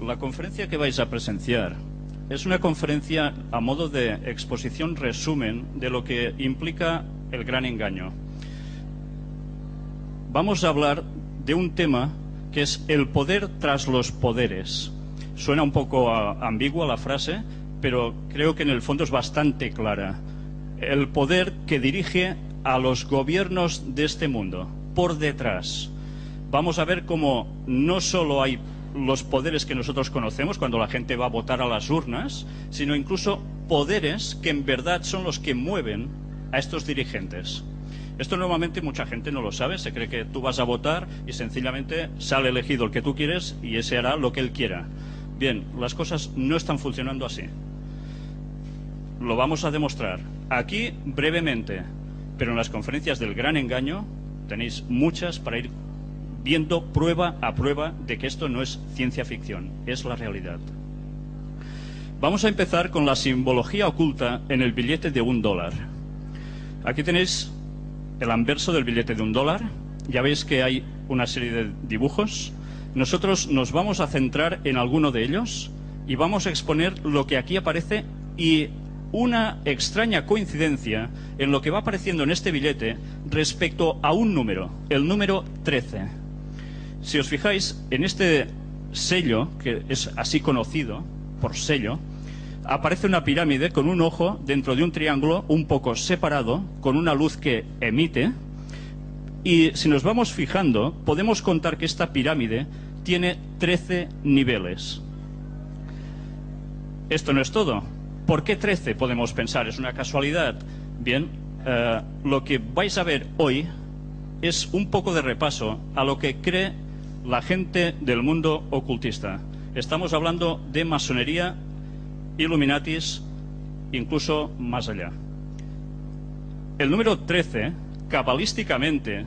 La conferencia que vais a presenciar es una conferencia a modo de exposición resumen de lo que implica el gran engaño. Vamos a hablar de un tema que es el poder tras los poderes. Suena un poco ambigua la frase, pero creo que en el fondo es bastante clara. El poder que dirige a los gobiernos de este mundo, por detrás. Vamos a ver cómo no solo hay los poderes que nosotros conocemos cuando la gente va a votar a las urnas, sino incluso poderes que en verdad son los que mueven a estos dirigentes. Esto normalmente mucha gente no lo sabe, se cree que tú vas a votar y sencillamente sale elegido el que tú quieres y ese hará lo que él quiera. Bien, las cosas no están funcionando así. Lo vamos a demostrar aquí brevemente, pero en las conferencias del gran engaño tenéis muchas para ir viendo prueba a prueba de que esto no es ciencia ficción, es la realidad. Vamos a empezar con la simbología oculta en el billete de un dólar. Aquí tenéis el anverso del billete de un dólar. Ya veis que hay una serie de dibujos. Nosotros nos vamos a centrar en alguno de ellos y vamos a exponer lo que aquí aparece y una extraña coincidencia en lo que va apareciendo en este billete respecto a un número, el número 13. Si os fijáis, en este sello, que es así conocido por sello, aparece una pirámide con un ojo dentro de un triángulo un poco separado, con una luz que emite. Y si nos vamos fijando, podemos contar que esta pirámide tiene 13 niveles. Esto no es todo. ¿Por qué 13? Podemos pensar, ¿es una casualidad? Bien, eh, lo que vais a ver hoy es un poco de repaso a lo que cree la gente del mundo ocultista. Estamos hablando de masonería Illuminatis, incluso más allá. El número 13, cabalísticamente,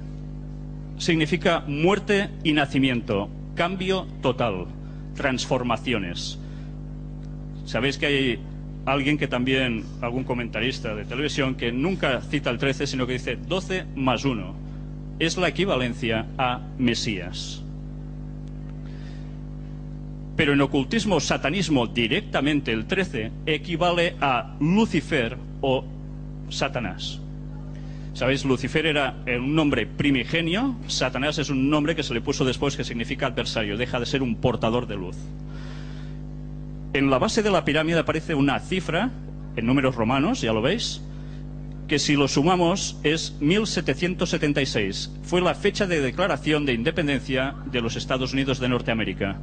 significa muerte y nacimiento, cambio total, transformaciones. Sabéis que hay alguien que también, algún comentarista de televisión, que nunca cita el 13, sino que dice 12 más 1. Es la equivalencia a Mesías. Pero en ocultismo satanismo directamente el 13 equivale a Lucifer o Satanás. ¿Sabéis? Lucifer era un nombre primigenio, Satanás es un nombre que se le puso después que significa adversario, deja de ser un portador de luz. En la base de la pirámide aparece una cifra, en números romanos, ya lo veis, que si lo sumamos es 1776. Fue la fecha de declaración de independencia de los Estados Unidos de Norteamérica.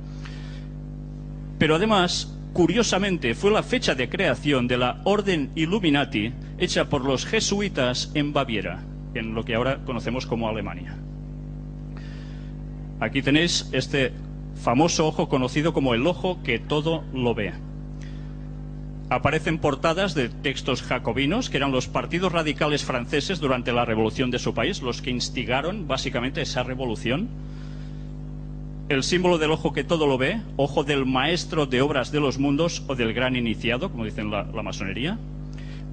Pero además, curiosamente, fue la fecha de creación de la Orden Illuminati hecha por los jesuitas en Baviera, en lo que ahora conocemos como Alemania. Aquí tenéis este famoso ojo conocido como el ojo que todo lo ve. Aparecen portadas de textos jacobinos, que eran los partidos radicales franceses durante la revolución de su país, los que instigaron básicamente esa revolución el símbolo del ojo que todo lo ve, ojo del maestro de obras de los mundos o del gran iniciado, como dicen la, masonería,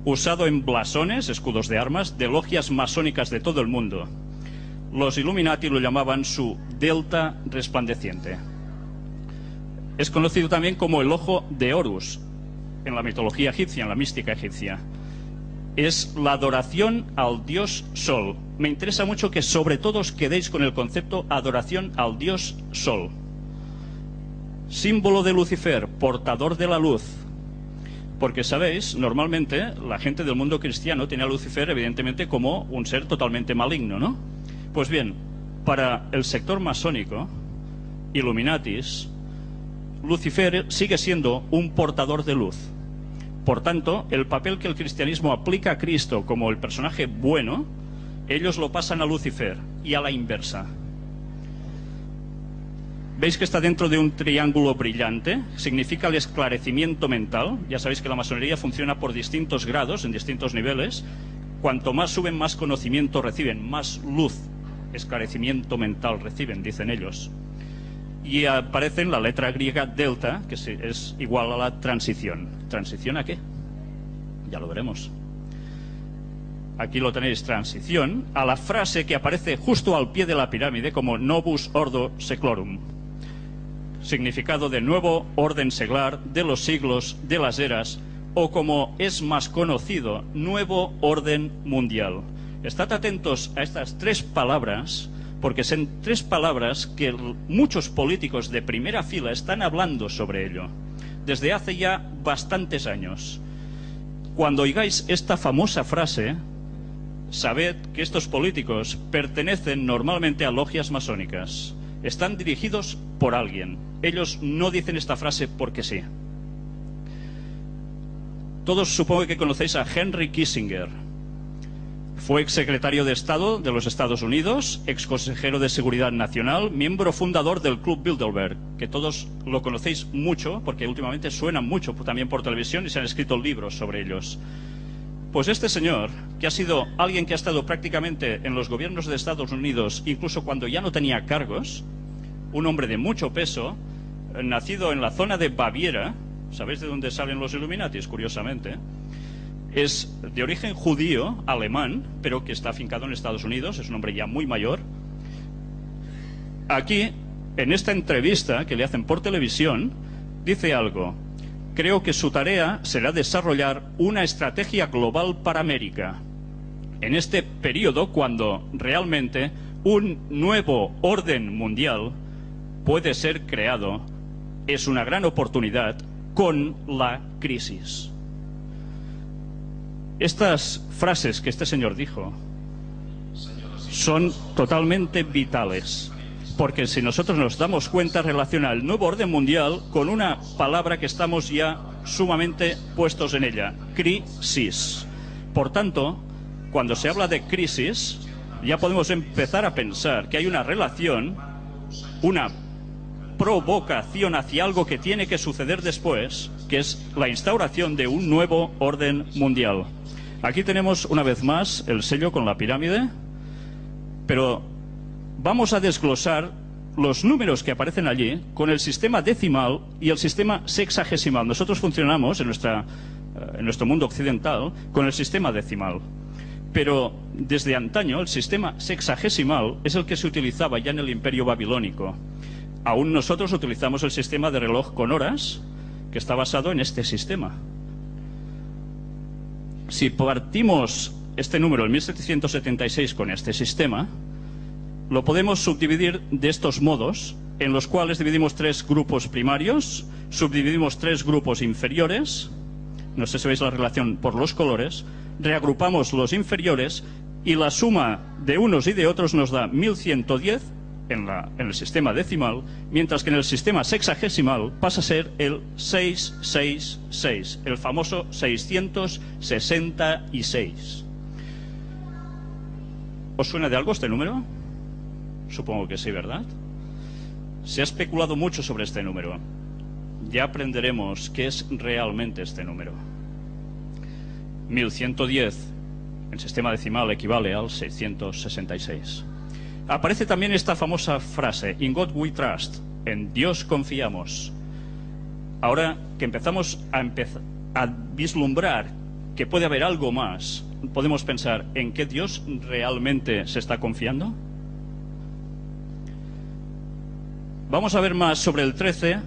usado en blasones, escudos de armas, de logias masónicas de todo el mundo. Los Illuminati lo llamaban su delta resplandeciente. Es conocido también como el ojo de Horus en la mitología egipcia, en la mística egipcia es la adoración al Dios Sol. Me interesa mucho que sobre todo os quedéis con el concepto adoración al Dios Sol. Símbolo de Lucifer, portador de la luz. Porque sabéis, normalmente la gente del mundo cristiano tiene a Lucifer evidentemente como un ser totalmente maligno, ¿no? Pues bien, para el sector masónico, Illuminatis, Lucifer sigue siendo un portador de luz por tanto, el papel que el cristianismo aplica a Cristo como el personaje bueno, ellos lo pasan a Lucifer y a la inversa. ¿Veis que está dentro de un triángulo brillante? Significa el esclarecimiento mental. Ya sabéis que la masonería funciona por distintos grados, en distintos niveles. Cuanto más suben, más conocimiento reciben, más luz, esclarecimiento mental reciben, dicen ellos y aparece en la letra griega delta, que es igual a la transición. ¿Transición a qué? Ya lo veremos. Aquí lo tenéis, transición, a la frase que aparece justo al pie de la pirámide como Novus Ordo Seclorum. significado de nuevo orden seglar, de los siglos, de las eras, o como es más conocido, nuevo orden mundial. Estad atentos a estas tres palabras, porque son tres palabras que muchos políticos de primera fila están hablando sobre ello, desde hace ya bastantes años. Cuando oigáis esta famosa frase, sabed que estos políticos pertenecen normalmente a logias masónicas. Están dirigidos por alguien. Ellos no dicen esta frase porque sí. Todos supongo que conocéis a Henry Kissinger. Fue exsecretario de Estado de los Estados Unidos, ex consejero de Seguridad Nacional, miembro fundador del Club Bilderberg, que todos lo conocéis mucho porque últimamente suenan mucho también por televisión y se han escrito libros sobre ellos. Pues este señor, que ha sido alguien que ha estado prácticamente en los gobiernos de Estados Unidos, incluso cuando ya no tenía cargos, un hombre de mucho peso, nacido en la zona de Baviera, ¿sabéis de dónde salen los Illuminatis? Curiosamente. Es de origen judío, alemán, pero que está afincado en Estados Unidos, es un hombre ya muy mayor. Aquí, en esta entrevista que le hacen por televisión, dice algo. Creo que su tarea será desarrollar una estrategia global para América. En este periodo, cuando realmente un nuevo orden mundial puede ser creado, es una gran oportunidad con la crisis. Estas frases que este señor dijo son totalmente vitales, porque si nosotros nos damos cuenta relaciona el nuevo orden mundial con una palabra que estamos ya sumamente puestos en ella, crisis. Por tanto, cuando se habla de crisis, ya podemos empezar a pensar que hay una relación, una provocación hacia algo que tiene que suceder después, que es la instauración de un nuevo orden mundial. Aquí tenemos una vez más el sello con la pirámide, pero vamos a desglosar los números que aparecen allí con el sistema decimal y el sistema sexagesimal. Nosotros funcionamos en, eh, nuestro mundo occidental con el sistema decimal. Pero desde antaño el sistema sexagesimal es el que se utilizaba ya en el imperio babilónico. Aún nosotros utilizamos el sistema de reloj con horas, que está basado en este sistema. Si partimos este número, el 1776, con este sistema, lo podemos subdividir de estos modos, en los cuales dividimos tres grupos primarios, subdividimos tres grupos inferiores, no sé si veis la relación por los colores, reagrupamos los inferiores y la suma de unos y de otros nos da 1110 en, el sistema decimal, mientras que en el sistema sexagesimal pasa a ser el 666, el famoso 666. ¿Os suena de algo este número? Supongo que sí, ¿verdad? Se ha especulado mucho sobre este número. Ya aprenderemos qué es realmente este número. 1110 el sistema decimal equivale al 666 aparece también esta famosa frase, In God we trust, en Dios confiamos. Ahora que empezamos a, vislumbrar que puede haber algo más, podemos pensar en qué Dios realmente se está confiando. Vamos a ver más sobre el 13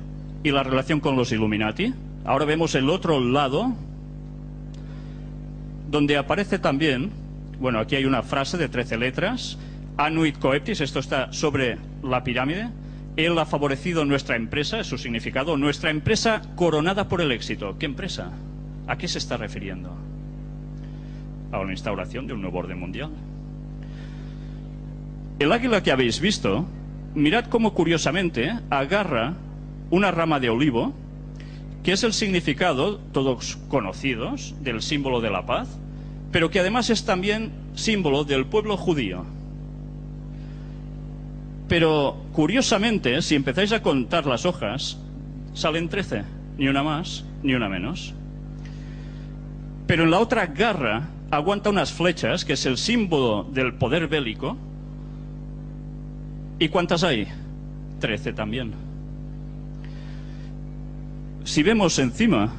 y la relación con los Illuminati. Ahora vemos el otro lado, donde aparece también, bueno, aquí hay una frase de 13 letras, Anuit coeptis, esto está sobre la pirámide. Él ha favorecido nuestra empresa, es su significado, nuestra empresa coronada por el éxito. ¿Qué empresa? ¿A qué se está refiriendo? A una instauración de un nuevo orden mundial. El águila que habéis visto, mirad cómo curiosamente agarra una rama de olivo, que es el significado, todos conocidos, del símbolo de la paz, pero que además es también símbolo del pueblo judío. Pero curiosamente, si empezáis a contar las hojas, salen trece, ni una más, ni una menos. Pero en la otra garra aguanta unas flechas, que es el símbolo del poder bélico. ¿Y cuántas hay? Trece también. Si vemos encima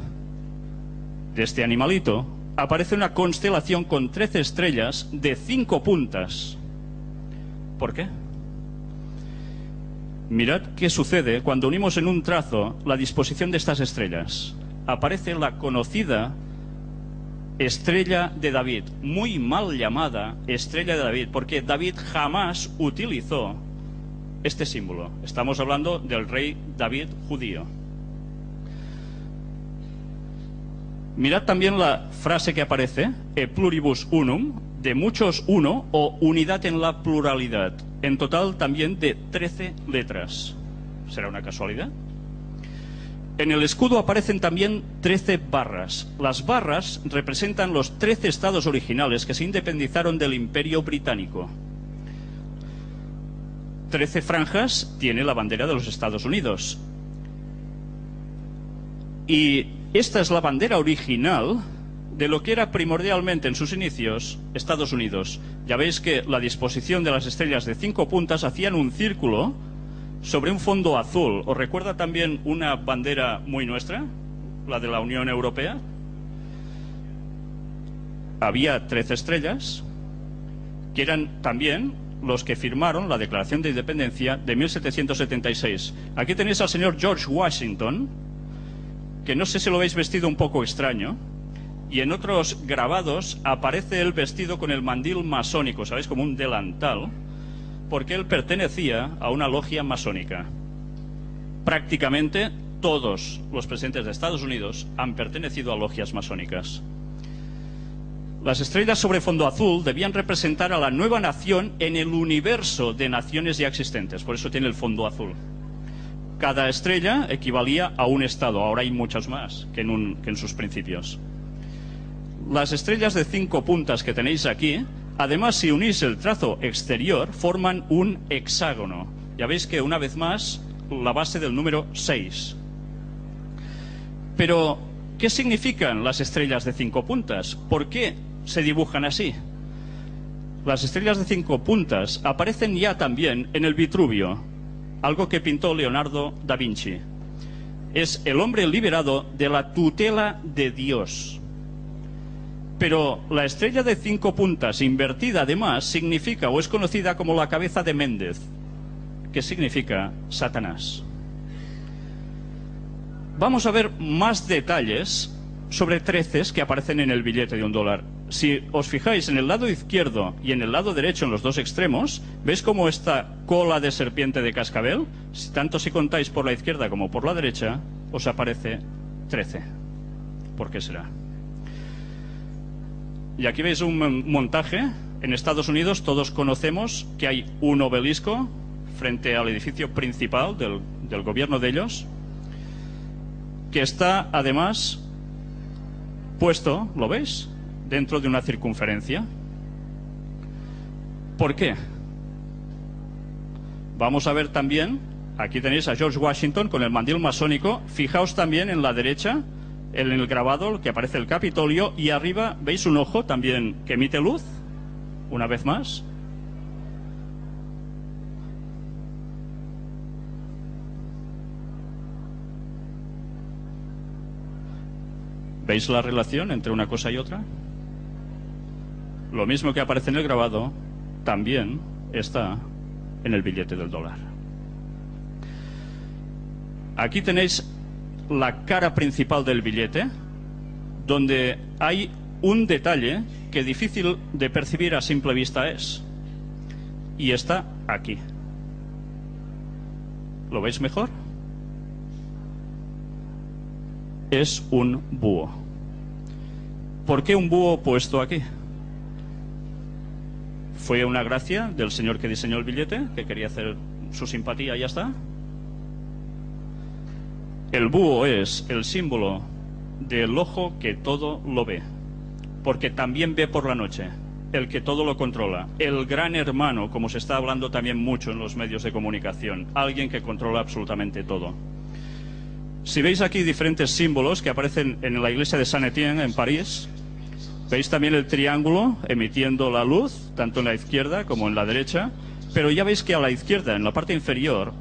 de este animalito, aparece una constelación con trece estrellas de cinco puntas. ¿Por qué? Mirad qué sucede cuando unimos en un trazo la disposición de estas estrellas. Aparece la conocida estrella de David, muy mal llamada estrella de David, porque David jamás utilizó este símbolo. Estamos hablando del rey David judío. Mirad también la frase que aparece, e pluribus unum, de muchos uno o unidad en la pluralidad. En total también de 13 letras. ¿Será una casualidad? En el escudo aparecen también 13 barras. Las barras representan los 13 estados originales que se independizaron del Imperio Británico. 13 franjas tiene la bandera de los Estados Unidos. Y esta es la bandera original de lo que era primordialmente en sus inicios Estados Unidos. Ya veis que la disposición de las estrellas de cinco puntas hacían un círculo sobre un fondo azul. ¿Os recuerda también una bandera muy nuestra? La de la Unión Europea. Había trece estrellas que eran también los que firmaron la Declaración de Independencia de 1776. Aquí tenéis al señor George Washington, que no sé si lo veis vestido un poco extraño, y en otros grabados aparece él vestido con el mandil masónico, ¿sabéis? Como un delantal, porque él pertenecía a una logia masónica. Prácticamente todos los presidentes de Estados Unidos han pertenecido a logias masónicas. Las estrellas sobre fondo azul debían representar a la nueva nación en el universo de naciones ya existentes, por eso tiene el fondo azul. Cada estrella equivalía a un estado, ahora hay muchas más que en, que en sus principios. Las estrellas de cinco puntas que tenéis aquí, además si unís el trazo exterior, forman un hexágono. Ya veis que una vez más la base del número 6. Pero, ¿qué significan las estrellas de cinco puntas? ¿Por qué se dibujan así? Las estrellas de cinco puntas aparecen ya también en el Vitruvio, algo que pintó Leonardo da Vinci. Es el hombre liberado de la tutela de Dios. Pero la estrella de cinco puntas invertida además significa o es conocida como la cabeza de Méndez, que significa Satanás. Vamos a ver más detalles sobre treces que aparecen en el billete de un dólar. Si os fijáis en el lado izquierdo y en el lado derecho, en los dos extremos, ¿veis cómo esta cola de serpiente de cascabel? Tanto si contáis por la izquierda como por la derecha, os aparece 13. ¿Por qué será? Y aquí veis un montaje. En Estados Unidos todos conocemos que hay un obelisco frente al edificio principal del, gobierno de ellos, que está además puesto, ¿lo veis?, dentro de una circunferencia. ¿Por qué? Vamos a ver también, aquí tenéis a George Washington con el mandil masónico. Fijaos también en la derecha, en el grabado que aparece el Capitolio y arriba veis un ojo también que emite luz, una vez más. ¿Veis la relación entre una cosa y otra? Lo mismo que aparece en el grabado también está en el billete del dólar. Aquí tenéis la cara principal del billete, donde hay un detalle que difícil de percibir a simple vista es. Y está aquí. ¿Lo veis mejor? Es un búho. ¿Por qué un búho puesto aquí? ¿Fue una gracia del señor que diseñó el billete, que quería hacer su simpatía y ya está? El búho es el símbolo del ojo que todo lo ve, porque también ve por la noche, el que todo lo controla, el gran hermano, como se está hablando también mucho en los medios de comunicación, alguien que controla absolutamente todo. Si veis aquí diferentes símbolos que aparecen en la iglesia de Saint-Étienne en París, veis también el triángulo emitiendo la luz, tanto en la izquierda como en la derecha, pero ya veis que a la izquierda, en la parte inferior,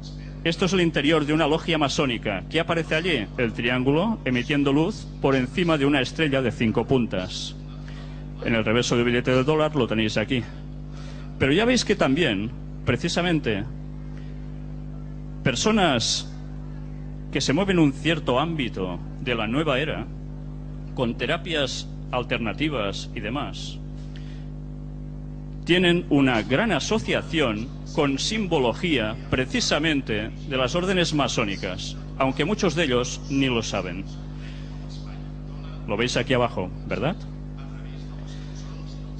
esto es el interior de una logia masónica. ¿Qué aparece allí? El triángulo emitiendo luz por encima de una estrella de cinco puntas. En el reverso del billete de dólar lo tenéis aquí. Pero ya veis que también, precisamente, personas que se mueven en un cierto ámbito de la nueva era, con terapias alternativas y demás, tienen una gran asociación con simbología precisamente de las órdenes masónicas, aunque muchos de ellos ni lo saben. Lo veis aquí abajo, ¿verdad?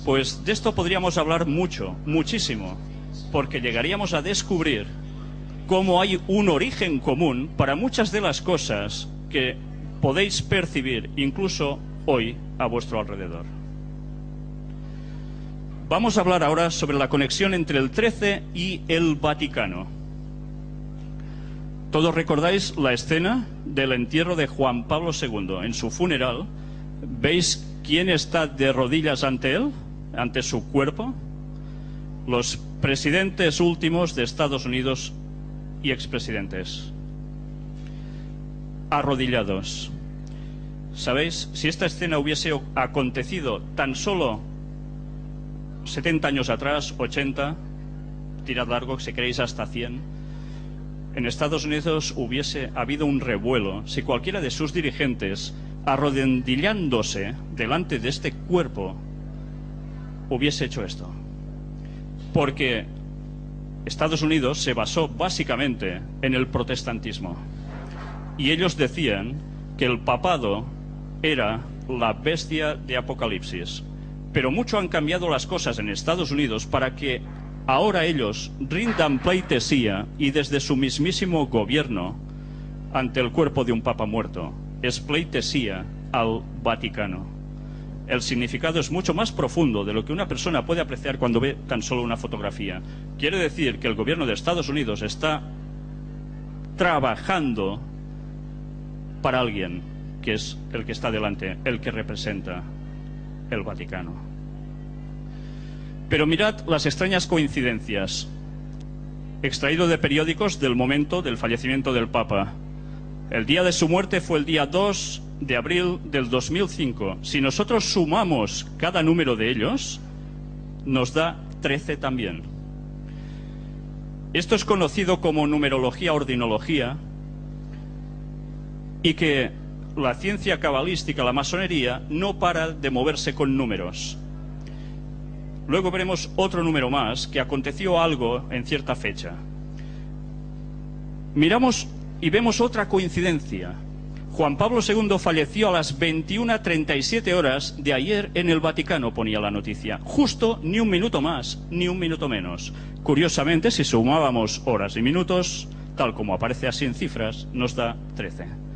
Pues de esto podríamos hablar mucho, muchísimo, porque llegaríamos a descubrir cómo hay un origen común para muchas de las cosas que podéis percibir incluso hoy a vuestro alrededor. Vamos a hablar ahora sobre la conexión entre el 13 y el Vaticano. Todos recordáis la escena del entierro de Juan Pablo II. En su funeral, ¿veis quién está de rodillas ante él, ante su cuerpo? Los presidentes últimos de Estados Unidos y expresidentes. Arrodillados. ¿Sabéis? Si esta escena hubiese acontecido tan solo 70 años atrás, 80, tirad largo, si queréis hasta 100, en Estados Unidos hubiese habido un revuelo si cualquiera de sus dirigentes, arrodillándose delante de este cuerpo, hubiese hecho esto. Porque Estados Unidos se basó básicamente en el protestantismo. Y ellos decían que el papado era la bestia de Apocalipsis. Pero mucho han cambiado las cosas en Estados Unidos para que ahora ellos rindan pleitesía y desde su mismísimo gobierno ante el cuerpo de un papa muerto. Es pleitesía al Vaticano. El significado es mucho más profundo de lo que una persona puede apreciar cuando ve tan solo una fotografía. Quiere decir que el gobierno de Estados Unidos está trabajando para alguien que es el que está delante, el que representa el Vaticano. Pero mirad las extrañas coincidencias. Extraído de periódicos del momento del fallecimiento del Papa. El día de su muerte fue el día 2 de abril del 2005. Si nosotros sumamos cada número de ellos, nos da 13 también. Esto es conocido como numerología ordinología y que la ciencia cabalística, la masonería, no para de moverse con números. Luego veremos otro número más, que aconteció algo en cierta fecha. Miramos y vemos otra coincidencia. Juan Pablo II falleció a las 21.37 horas de ayer en el Vaticano, ponía la noticia. Justo ni un minuto más, ni un minuto menos. Curiosamente, si sumábamos horas y minutos, tal como aparece así en cifras, nos da 13.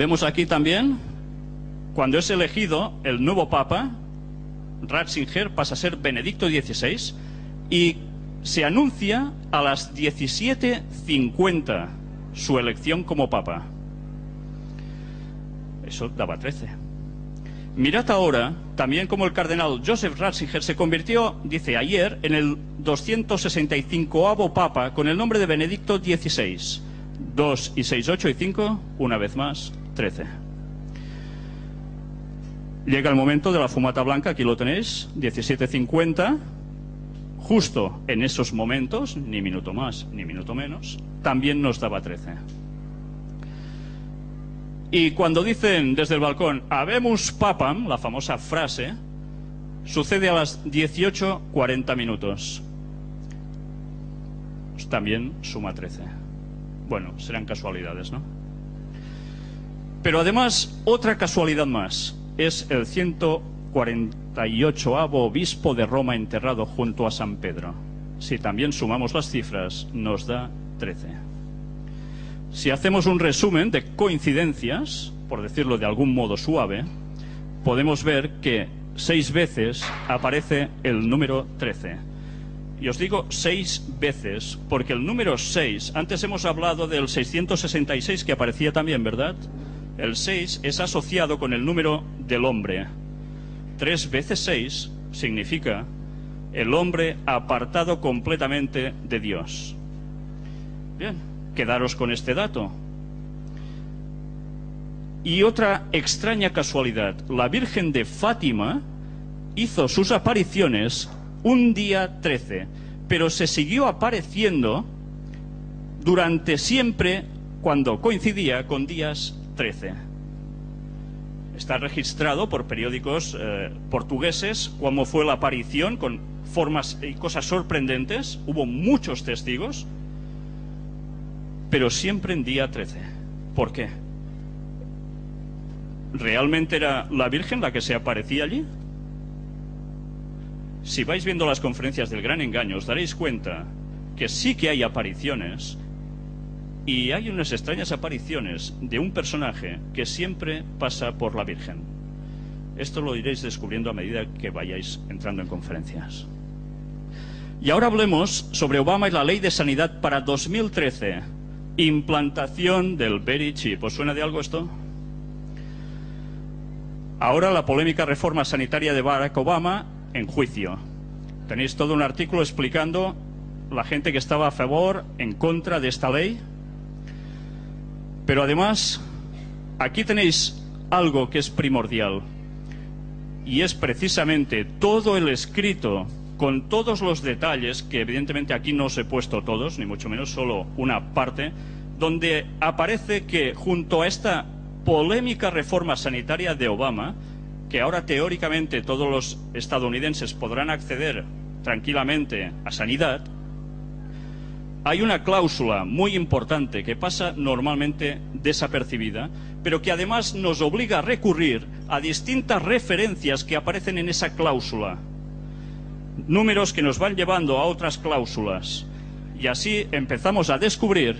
Vemos aquí también, cuando es elegido el nuevo Papa, Ratzinger pasa a ser Benedicto XVI y se anuncia a las 17.50 su elección como papa. Eso daba 13. Mirad ahora también como el cardenal Joseph Ratzinger se convirtió, dice ayer, en el 265 papa con el nombre de Benedicto XVI. 2 y 6, 8 y 5, una vez más, 13. Llega el momento de la fumata blanca, aquí lo tenéis, 17.50. Justo en esos momentos, ni minuto más ni minuto menos, también nos daba 13. Y cuando dicen desde el balcón, habemos papam, la famosa frase, sucede a las 18.40 minutos. También suma 13. Bueno, serán casualidades, ¿no? Pero además, otra casualidad más es el 148 obispo de Roma enterrado junto a San Pedro. Si también sumamos las cifras, nos da 13. Si hacemos un resumen de coincidencias, por decirlo de algún modo suave, podemos ver que seis veces aparece el número 13. Y os digo seis veces, porque el número 6, antes hemos hablado del 666 que aparecía también, ¿verdad? El 6 es asociado con el número del hombre. Tres veces 6 significa el hombre apartado completamente de Dios. Bien, quedaros con este dato. Y otra extraña casualidad, la Virgen de Fátima hizo sus apariciones un día 13, pero se siguió apareciendo durante siempre cuando coincidía con días 13. Está registrado por periódicos eh, portugueses cómo fue la aparición con formas y cosas sorprendentes. Hubo muchos testigos, pero siempre en día 13. ¿Por qué? ¿Realmente era la Virgen la que se aparecía allí? Si vais viendo las conferencias del gran engaño, os daréis cuenta que sí que hay apariciones y hay unas extrañas apariciones de un personaje que siempre pasa por la Virgen. Esto lo iréis descubriendo a medida que vayáis entrando en conferencias. Y ahora hablemos sobre Obama y la ley de sanidad para 2013. Implantación del Very Chip. ¿Os suena de algo esto? Ahora la polémica reforma sanitaria de Barack Obama en juicio. Tenéis todo un artículo explicando la gente que estaba a favor, en contra de esta ley. Pero además, aquí tenéis algo que es primordial. Y es precisamente todo el escrito con todos los detalles, que evidentemente aquí no os he puesto todos, ni mucho menos solo una parte, donde aparece que junto a esta polémica reforma sanitaria de Obama, que ahora teóricamente todos los estadounidenses podrán acceder tranquilamente a sanidad, hay una cláusula muy importante que pasa normalmente desapercibida, pero que además nos obliga a recurrir a distintas referencias que aparecen en esa cláusula. Números que nos van llevando a otras cláusulas. Y así empezamos a descubrir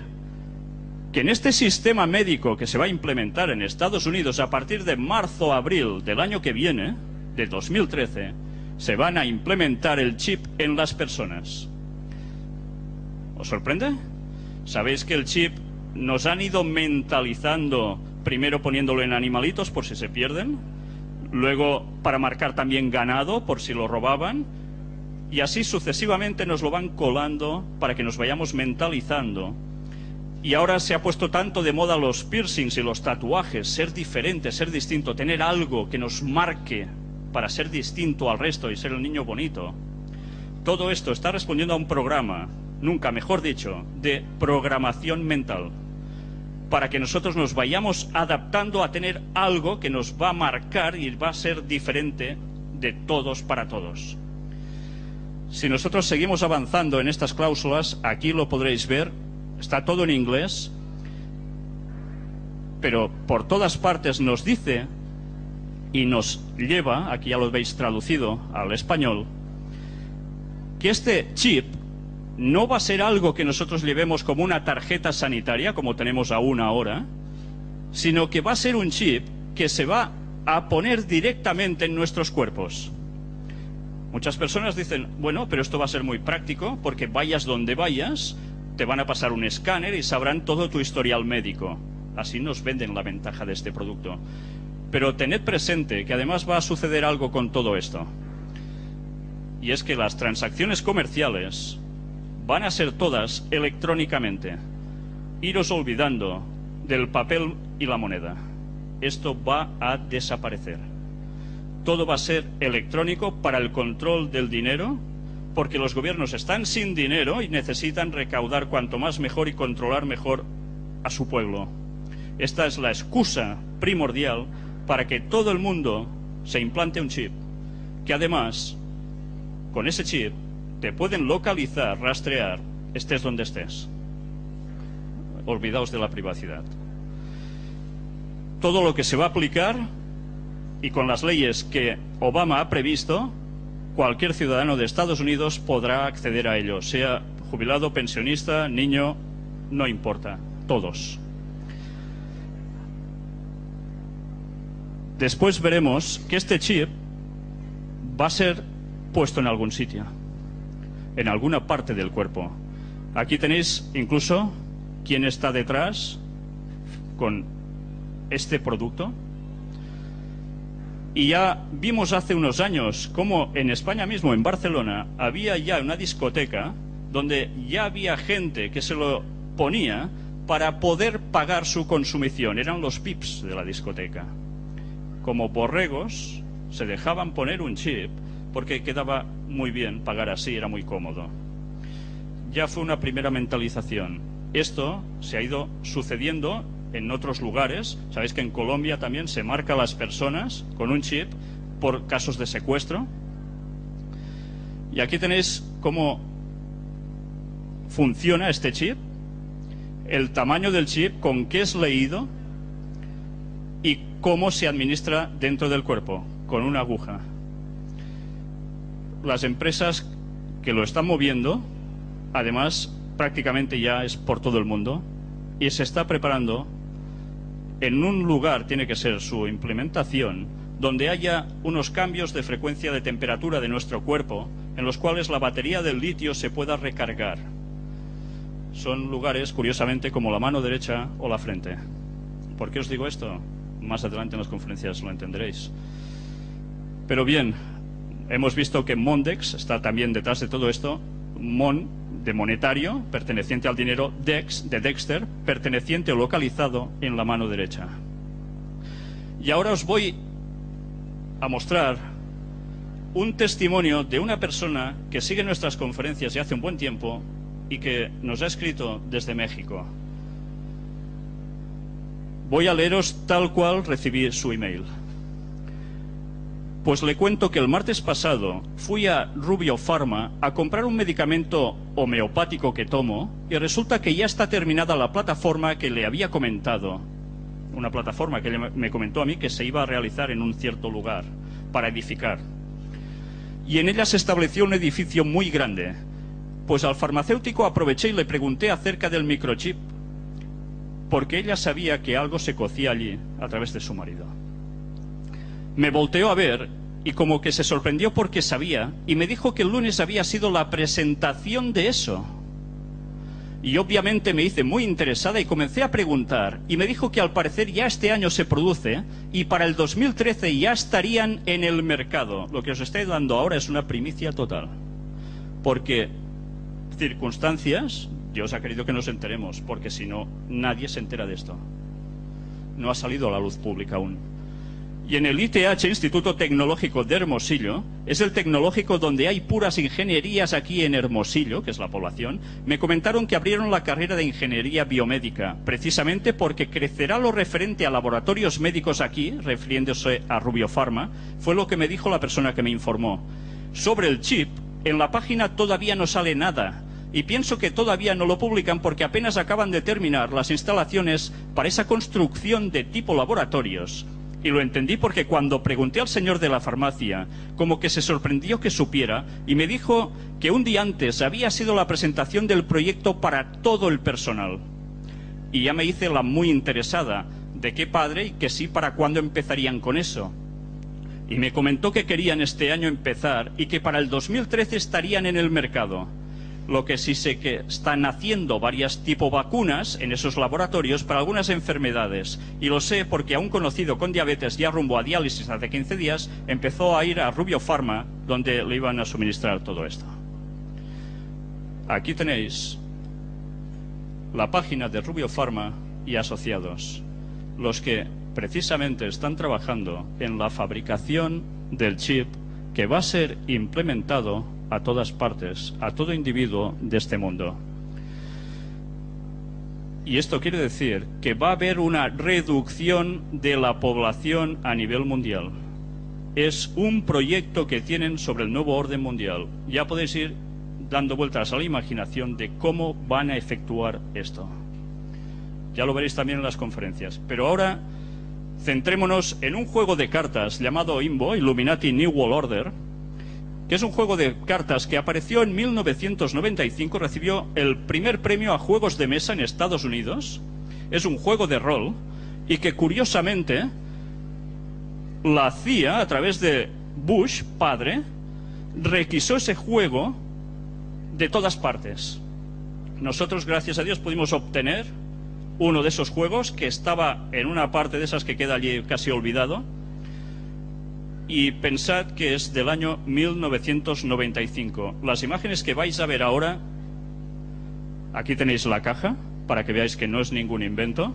que en este sistema médico que se va a implementar en Estados Unidos a partir de marzo-abril del año que viene, de 2013, se van a implementar el chip en las personas. ¿Os sorprende? ¿Sabéis que el chip nos han ido mentalizando, primero poniéndolo en animalitos por si se pierden, luego para marcar también ganado por si lo robaban, y así sucesivamente nos lo van colando para que nos vayamos mentalizando y ahora se ha puesto tanto de moda los piercings y los tatuajes, ser diferente, ser distinto, tener algo que nos marque para ser distinto al resto y ser el niño bonito. Todo esto está respondiendo a un programa, nunca mejor dicho, de programación mental, para que nosotros nos vayamos adaptando a tener algo que nos va a marcar y va a ser diferente de todos para todos. Si nosotros seguimos avanzando en estas cláusulas, aquí lo podréis ver, está todo en inglés, pero por todas partes nos dice y nos lleva, aquí ya lo veis traducido al español, que este chip no va a ser algo que nosotros llevemos como una tarjeta sanitaria, como tenemos aún ahora, sino que va a ser un chip que se va a poner directamente en nuestros cuerpos. Muchas personas dicen, bueno, pero esto va a ser muy práctico porque vayas donde vayas, te van a pasar un escáner y sabrán todo tu historial médico. Así nos venden la ventaja de este producto. Pero tened presente que además va a suceder algo con todo esto. Y es que las transacciones comerciales van a ser todas electrónicamente. Iros olvidando del papel y la moneda. Esto va a desaparecer. Todo va a ser electrónico para el control del dinero porque los gobiernos están sin dinero y necesitan recaudar cuanto más mejor y controlar mejor a su pueblo. Esta es la excusa primordial para que todo el mundo se implante un chip, que además, con ese chip, te pueden localizar, rastrear, estés donde estés. Olvidaos de la privacidad. Todo lo que se va a aplicar y con las leyes que Obama ha previsto cualquier ciudadano de Estados Unidos podrá acceder a ello, sea jubilado, pensionista, niño, no importa, todos. Después veremos que este chip va a ser puesto en algún sitio, en alguna parte del cuerpo. Aquí tenéis incluso quién está detrás con este producto. Y ya vimos hace unos años cómo en España mismo, en Barcelona, había ya una discoteca donde ya había gente que se lo ponía para poder pagar su consumición. Eran los pips de la discoteca. Como borregos, se dejaban poner un chip porque quedaba muy bien pagar así, era muy cómodo. Ya fue una primera mentalización. esto se ha ido sucediendo en otros lugares. Sabéis que en Colombia también se marca a las personas con un chip por casos de secuestro. Y aquí tenéis cómo funciona este chip, el tamaño del chip, con qué es leído y cómo se administra dentro del cuerpo, con una aguja. Las empresas que lo están moviendo, además, prácticamente ya es por todo el mundo y se está preparando en un lugar, tiene que ser su implementación, donde haya unos cambios de frecuencia de temperatura de nuestro cuerpo, en los cuales la batería del litio se pueda recargar. Son lugares, curiosamente, como la mano derecha o la frente. ¿Por qué os digo esto? Más adelante en las conferencias lo entenderéis. Pero bien, hemos visto que Mondex está también detrás de todo esto. Mon, de monetario, perteneciente al dinero, Dex, de Dexter, perteneciente o localizado en la mano derecha. Y ahora os voy a mostrar un testimonio de una persona que sigue nuestras conferencias ya hace un buen tiempo y que nos ha escrito desde México. Voy a leeros tal cual recibí su email. Pues le cuento que el martes pasado fui a Rubio Pharma a comprar un medicamento homeopático que tomo y resulta que ya está terminada la plataforma que le había comentado. Una plataforma que me comentó a mí que se iba a realizar en un cierto lugar para edificar. Y en ella se estableció un edificio muy grande. Pues al farmacéutico aproveché y le pregunté acerca del microchip, porque ella sabía que algo se cocía allí a través de su marido. Me volteó a ver y como que se sorprendió porque sabía y me dijo que el lunes había sido la presentación de eso. Y obviamente me hice muy interesada y comencé a preguntar y me dijo que al parecer ya este año se produce y para el 2013 ya estarían en el mercado. Lo que os estoy dando ahora es una primicia total. Porque circunstancias, Dios ha querido que nos enteremos, porque si no, nadie se entera de esto. No ha salido a la luz pública aún. Y en el ITH, Instituto Tecnológico de Hermosillo, es el tecnológico donde hay puras ingenierías aquí en Hermosillo, que es la población, me comentaron que abrieron la carrera de ingeniería biomédica, precisamente porque crecerá lo referente a laboratorios médicos aquí, refiriéndose a Rubio Pharma, fue lo que me dijo la persona que me informó. Sobre el chip, en la página todavía no sale nada, y pienso que todavía no lo publican porque apenas acaban de terminar las instalaciones para esa construcción de tipo laboratorios y lo entendí porque cuando pregunté al señor de la farmacia, como que se sorprendió que supiera, y me dijo que un día antes había sido la presentación del proyecto para todo el personal. Y ya me hice la muy interesada, de qué padre y que sí para cuándo empezarían con eso. Y me comentó que querían este año empezar y que para el 2013 estarían en el mercado. Lo que sí sé que están haciendo varias tipo vacunas en esos laboratorios para algunas enfermedades. Y lo sé porque a un conocido con diabetes ya rumbo a diálisis hace 15 días empezó a ir a Rubio Pharma donde le iban a suministrar todo esto. Aquí tenéis la página de Rubio Pharma y asociados, los que precisamente están trabajando en la fabricación del chip que va a ser implementado a todas partes, a todo individuo de este mundo. Y esto quiere decir que va a haber una reducción de la población a nivel mundial. Es un proyecto que tienen sobre el nuevo orden mundial. Ya podéis ir dando vueltas a la imaginación de cómo van a efectuar esto. Ya lo veréis también en las conferencias. Pero ahora centrémonos en un juego de cartas llamado IMBO, Illuminati New World Order, que es un juego de cartas que apareció en 1995, recibió el primer premio a juegos de mesa en Estados Unidos. Es un juego de rol y que curiosamente la CIA, a través de Bush, padre, requisó ese juego de todas partes. Nosotros, gracias a Dios, pudimos obtener uno de esos juegos que estaba en una parte de esas que queda allí casi olvidado y pensad que es del año 1995. Las imágenes que vais a ver ahora, aquí tenéis la caja para que veáis que no es ningún invento.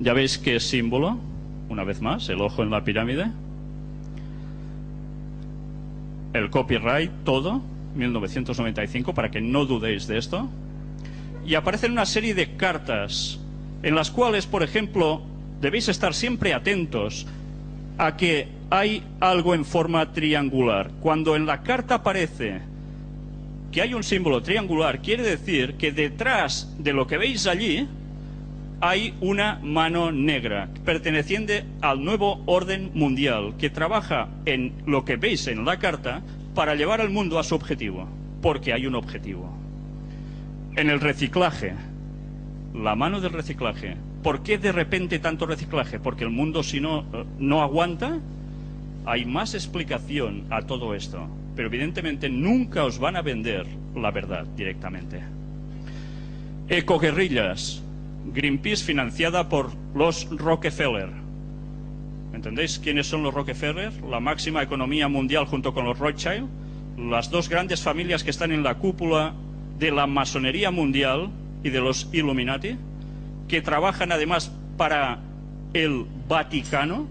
Ya veis que es símbolo, una vez más, el ojo en la pirámide. El copyright, todo, 1995, para que no dudéis de esto. y aparecen una serie de cartas en las cuales, por ejemplo, debéis estar siempre atentos a que hay algo en forma triangular. Cuando en la carta aparece que hay un símbolo triangular, quiere decir que detrás de lo que veis allí hay una mano negra perteneciente al nuevo orden mundial que trabaja en lo que veis en la carta para llevar al mundo a su objetivo, porque hay un objetivo. En el reciclaje, la mano del reciclaje. ¿Por qué de repente tanto reciclaje? Porque el mundo si no, eh, no aguanta. Hay más explicación a todo esto, pero evidentemente nunca os van a vender la verdad directamente. Ecoguerrillas, Greenpeace financiada por los Rockefeller. ¿Entendéis quiénes son los Rockefeller? La máxima economía mundial junto con los Rothschild, las dos grandes familias que están en la cúpula de la masonería mundial y de los Illuminati, que trabajan además para el Vaticano.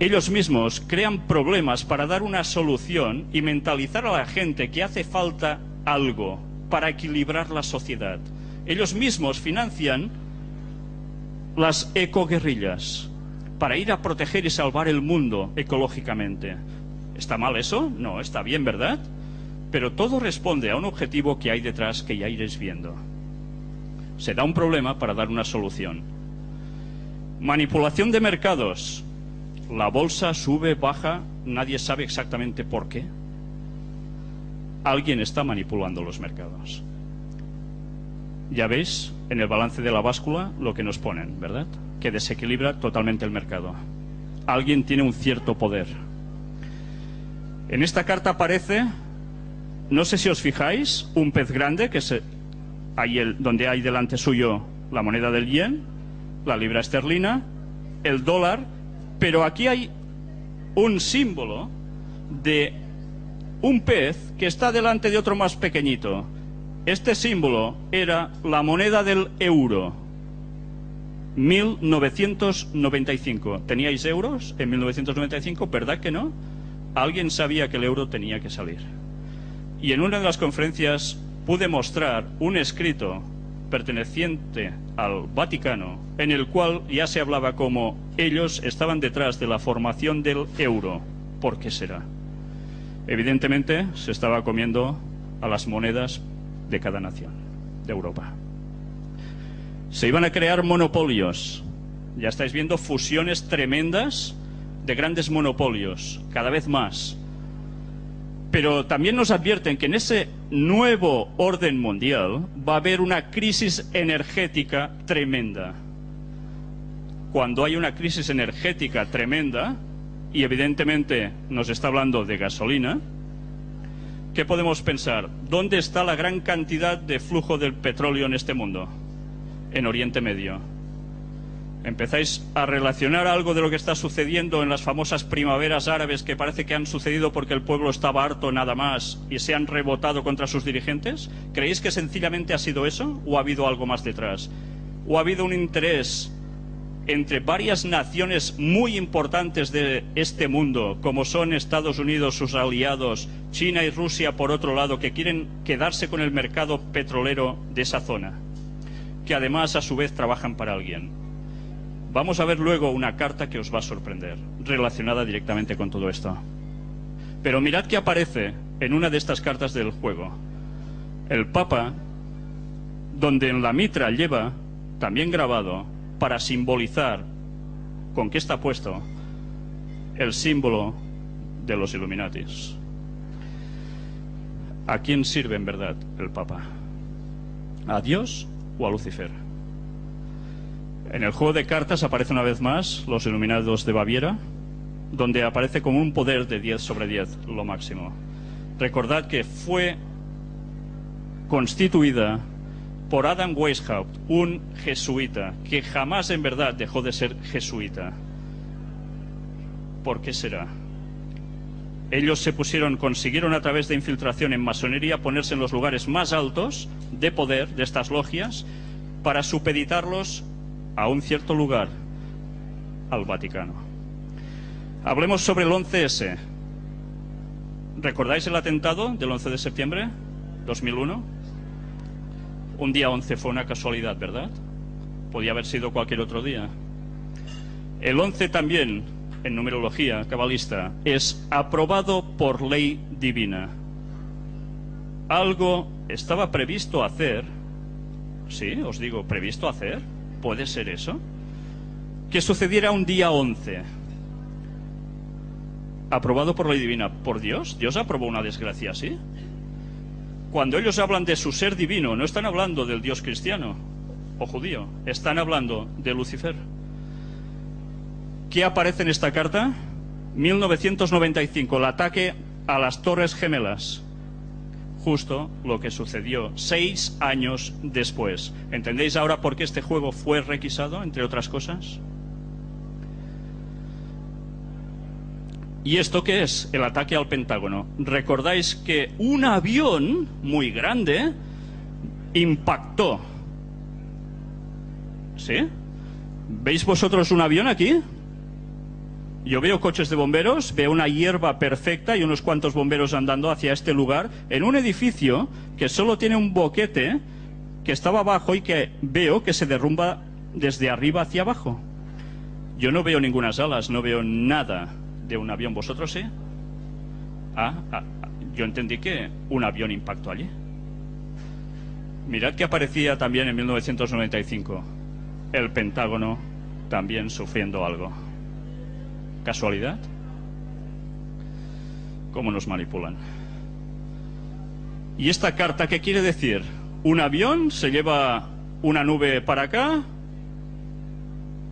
Ellos mismos crean problemas para dar una solución y mentalizar a la gente que hace falta algo para equilibrar la sociedad. Ellos mismos financian las ecoguerrillas para ir a proteger y salvar el mundo ecológicamente. ¿Está mal eso? No, está bien, ¿verdad? Pero todo responde a un objetivo que hay detrás que ya iréis viendo. Se da un problema para dar una solución. Manipulación de mercados. La bolsa sube, baja, nadie sabe exactamente por qué. Alguien está manipulando los mercados. Ya veis en el balance de la báscula lo que nos ponen, ¿verdad? Que desequilibra totalmente el mercado. Alguien tiene un cierto poder. En esta carta aparece no sé si os fijáis, un pez grande, que es donde hay delante suyo la moneda del yen, la libra esterlina, el dólar, pero aquí hay un símbolo de un pez que está delante de otro más pequeñito. Este símbolo era la moneda del euro. 1995. ¿Teníais euros en 1995? ¿Verdad que no? Alguien sabía que el euro tenía que salir. Y en una de las conferencias pude mostrar un escrito perteneciente al Vaticano en el cual ya se hablaba como ellos estaban detrás de la formación del euro. ¿Por qué será? Evidentemente se estaba comiendo a las monedas de cada nación de Europa. Se iban a crear monopolios. Ya estáis viendo fusiones tremendas de grandes monopolios, cada vez más. Pero también nos advierten que en ese nuevo orden mundial va a haber una crisis energética tremenda. Cuando hay una crisis energética tremenda, y evidentemente nos está hablando de gasolina, ¿qué podemos pensar? ¿Dónde está la gran cantidad de flujo del petróleo en este mundo? En Oriente Medio empezáis a relacionar algo de lo que está sucediendo en las famosas primaveras árabes que parece que han sucedido porque el pueblo estaba harto nada más y se han rebotado contra sus dirigentes? ¿Creéis que sencillamente ha sido eso o ha habido algo más detrás? ¿O ha habido un interés entre varias naciones muy importantes de este mundo, como son Estados Unidos, sus aliados, China y Rusia por otro lado, que quieren quedarse con el mercado petrolero de esa zona, que además a su vez trabajan para alguien? Vamos a ver luego una carta que os va a sorprender, relacionada directamente con todo esto. Pero mirad que aparece en una de estas cartas del juego. El Papa, donde en la mitra lleva, también grabado, para simbolizar con qué está puesto, el símbolo de los Illuminatis. ¿A quién sirve en verdad el Papa? ¿A Dios o a Lucifer? En el juego de cartas aparece una vez más los Iluminados de Baviera, donde aparece como un poder de 10 sobre 10, lo máximo. Recordad que fue constituida por Adam Weishaupt, un jesuita, que jamás en verdad dejó de ser jesuita. ¿Por qué será? Ellos se pusieron, consiguieron a través de infiltración en masonería ponerse en los lugares más altos de poder de estas logias para supeditarlos a un cierto lugar, al Vaticano. Hablemos sobre el 11S. ¿Recordáis el atentado del 11 de septiembre? 2001. Un día 11 fue una casualidad, ¿verdad? Podía haber sido cualquier otro día. El 11 también, en numerología cabalista, es aprobado por ley divina. Algo estaba previsto hacer, sí, os digo, previsto hacer, puede ser eso, que sucediera un día 11. Aprobado por ley divina. ¿Por Dios? ¿Dios aprobó una desgracia así? Cuando ellos hablan de su ser divino, no están hablando del Dios cristiano o judío, están hablando de Lucifer. ¿Qué aparece en esta carta? 1995, el ataque a las Torres Gemelas. Justo lo que sucedió seis años después. ¿Entendéis ahora por qué este juego fue requisado, entre otras cosas? ¿Y esto qué es? El ataque al Pentágono. Recordáis que un avión muy grande impactó. ¿Sí? ¿Veis vosotros un avión aquí? Yo veo coches de bomberos, veo una hierba perfecta y unos cuantos bomberos andando hacia este lugar, en un edificio que solo tiene un boquete que estaba abajo y que veo que se derrumba desde arriba hacia abajo. Yo no veo ninguna alas, no veo nada de un avión. ¿Vosotros sí? Ah, ah, ah, yo entendí que un avión impactó allí. Mirad que aparecía también en 1995 el Pentágono también sufriendo algo. ¿Casualidad? ¿Cómo nos manipulan? ¿Y esta carta qué quiere decir? ¿Un avión se lleva una nube para acá?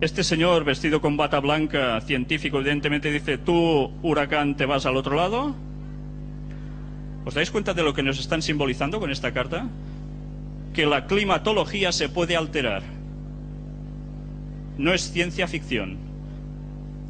Este señor vestido con bata blanca, científico, evidentemente dice, tú, huracán, te vas al otro lado. ¿Os dais cuenta de lo que nos están simbolizando con esta carta? Que la climatología se puede alterar. No es ciencia ficción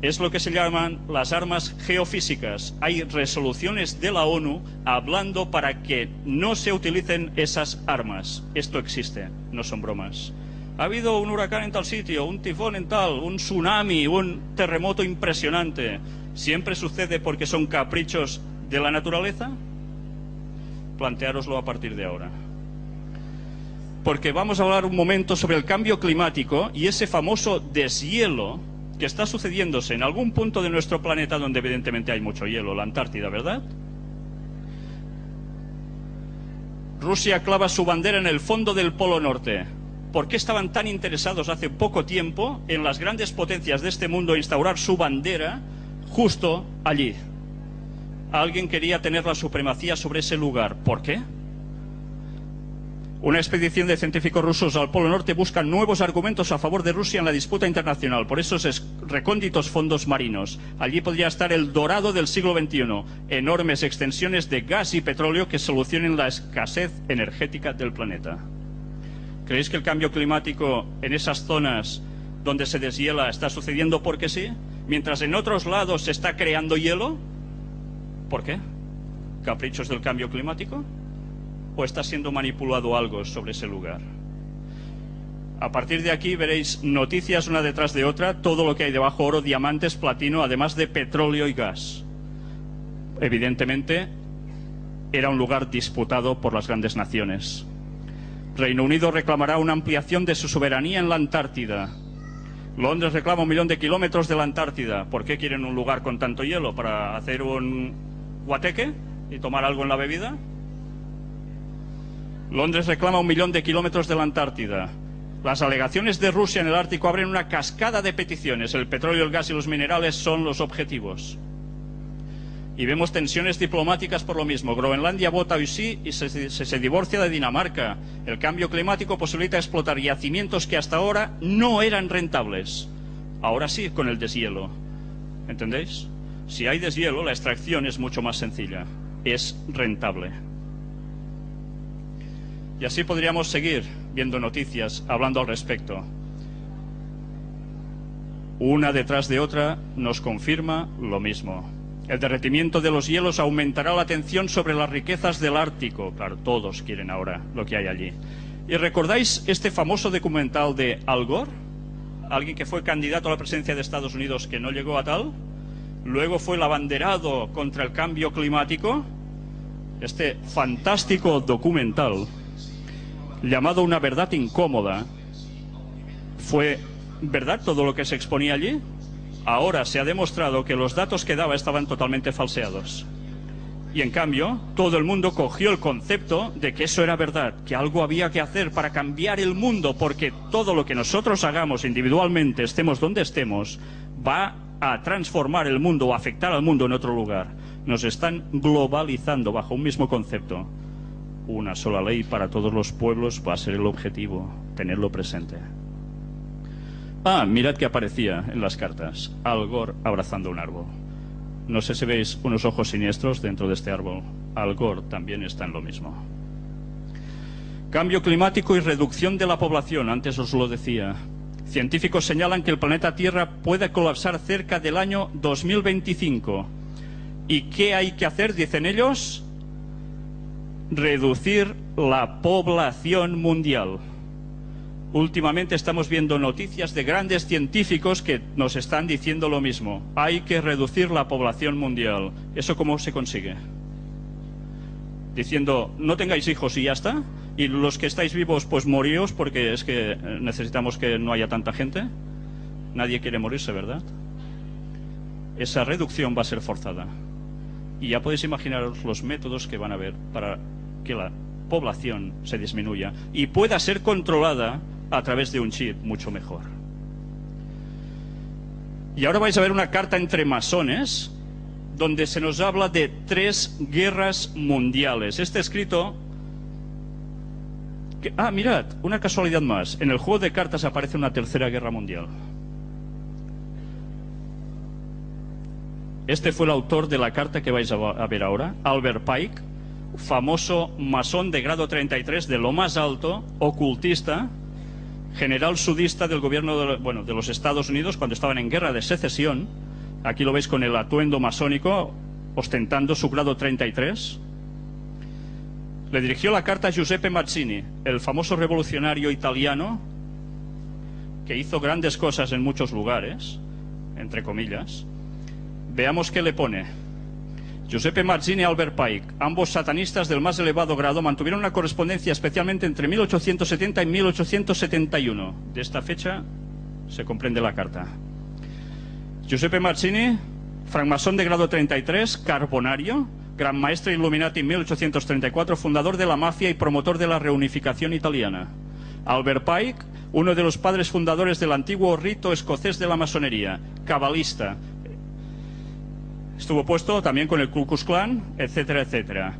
es lo que se llaman las armas geofísicas. Hay resoluciones de la ONU hablando para que no se utilicen esas armas. Esto existe, no son bromas. Ha habido un huracán en tal sitio, un tifón en tal, un tsunami, un terremoto impresionante. ¿Siempre sucede porque son caprichos de la naturaleza? Planteároslo a partir de ahora. Porque vamos a hablar un momento sobre el cambio climático y ese famoso deshielo que está sucediéndose en algún punto de nuestro planeta donde evidentemente hay mucho hielo, la Antártida, ¿verdad? Rusia clava su bandera en el fondo del Polo Norte. ¿Por qué estaban tan interesados hace poco tiempo en las grandes potencias de este mundo instaurar su bandera justo allí? Alguien quería tener la supremacía sobre ese lugar. ¿Por qué? Una expedición de científicos rusos al Polo Norte busca nuevos argumentos a favor de Rusia en la disputa internacional por esos recónditos fondos marinos. Allí podría estar el dorado del siglo XXI, enormes extensiones de gas y petróleo que solucionen la escasez energética del planeta. ¿Creéis que el cambio climático en esas zonas donde se deshiela está sucediendo porque sí? Mientras en otros lados se está creando hielo. ¿Por qué? ¿Caprichos del cambio climático? Está siendo manipulado algo sobre ese lugar. A partir de aquí veréis noticias una detrás de otra, todo lo que hay debajo, oro, diamantes, platino, además de petróleo y gas. Evidentemente, era un lugar disputado por las grandes naciones. Reino Unido reclamará una ampliación de su soberanía en la Antártida. Londres reclama un millón de kilómetros de la Antártida. ¿Por qué quieren un lugar con tanto hielo? ¿Para hacer un guateque y tomar algo en la bebida? Londres reclama un millón de kilómetros de la Antártida. Las alegaciones de Rusia en el Ártico abren una cascada de peticiones. El petróleo, el gas y los minerales son los objetivos. Y vemos tensiones diplomáticas por lo mismo. Groenlandia vota hoy sí y se, divorcia de Dinamarca. El cambio climático posibilita explotar yacimientos que hasta ahora no eran rentables. Ahora sí, con el deshielo. ¿Entendéis? Si hay deshielo, la extracción es mucho más sencilla. Es rentable. Y así podríamos seguir viendo noticias, hablando al respecto. Una detrás de otra nos confirma lo mismo. El derretimiento de los hielos aumentará la atención sobre las riquezas del Ártico. Claro, todos quieren ahora lo que hay allí. ¿Y recordáis este famoso documental de Al Gore? Alguien que fue candidato a la presidencia de Estados Unidos que no llegó a tal. Luego fue el abanderado contra el cambio climático este fantástico documental llamado Una verdad incómoda, ¿fue verdad todo lo que se exponía allí? Ahora se ha demostrado que los datos que daba estaban totalmente falseados. Y en cambio, todo el mundo cogió el concepto de que eso era verdad, que algo había que hacer para cambiar el mundo, porque todo lo que nosotros hagamos individualmente, estemos donde estemos, va a transformar el mundo o afectar al mundo en otro lugar. Nos están globalizando bajo un mismo concepto. Una sola ley para todos los pueblos va a ser el objetivo, tenerlo presente. Ah, mirad que aparecía en las cartas. Al Gore abrazando un árbol. No sé si veis unos ojos siniestros dentro de este árbol. Al Gore también está en lo mismo. Cambio climático y reducción de la población, antes os lo decía. Científicos señalan que el planeta Tierra puede colapsar cerca del año 2025. ¿Y qué hay que hacer? Dicen ellos. Reducir la población mundial. Últimamente estamos viendo noticias de grandes científicos que nos están diciendo lo mismo. Hay que reducir la población mundial. ¿Eso cómo se consigue? Diciendo, no tengáis hijos y ya está. Y los que estáis vivos, pues moríos porque es que necesitamos que no haya tanta gente. Nadie quiere morirse, ¿verdad? Esa reducción va a ser forzada. Y ya podéis imaginaros los métodos que van a haber para que la población se disminuya y pueda ser controlada a través de un chip mucho mejor. Y ahora vais a ver una carta entre masones donde se nos habla de tres guerras mundiales. Este escrito... Que, ah, mirad, una casualidad más. En el juego de cartas aparece una tercera guerra mundial. Este fue el autor de la carta que vais a ver ahora, Albert Pike, famoso masón de grado 33 de lo más alto, ocultista, general sudista del gobierno de, bueno, de los Estados Unidos cuando estaban en guerra de secesión. Aquí lo veis con el atuendo masónico, ostentando su grado 33. Le dirigió la carta a Giuseppe Mazzini, el famoso revolucionario italiano que hizo grandes cosas en muchos lugares, entre comillas. Veamos qué le pone. Giuseppe Mazzini y Albert Pike, ambos satanistas del más elevado grado, mantuvieron una correspondencia especialmente entre 1870 y 1871. De esta fecha se comprende la carta. Giuseppe Mazzini, francmasón de grado 33, carbonario, gran maestro Illuminati en 1834, fundador de la mafia y promotor de la reunificación italiana. Albert Pike, uno de los padres fundadores del antiguo rito escocés de la masonería, cabalista, Estuvo puesto también con el Ku Klux Klan, etcétera, etcétera.